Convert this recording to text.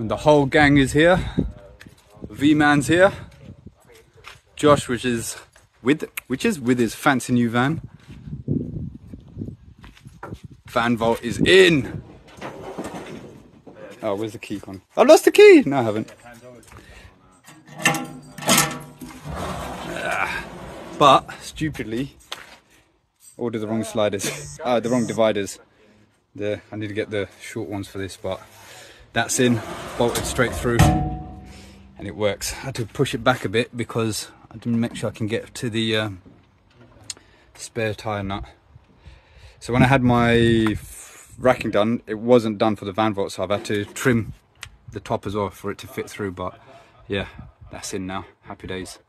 And the whole gang is here. V-Man's here. Josh, which is with which is with his fancy new van. Van Vault is in. Oh, where's the key gone? I lost the key. No, I haven't. Ah, but stupidly, ordered the wrong sliders. uh, the wrong dividers. The I need to get the short ones for this, but that's in, bolted straight through, and it works. I had to push it back a bit because I didn't make sure I can get to the uh, spare tyre nut. So when I had my racking done, it wasn't done for the van vault, so I've had to trim the top as well for it to fit through. But yeah, that's in now. Happy days.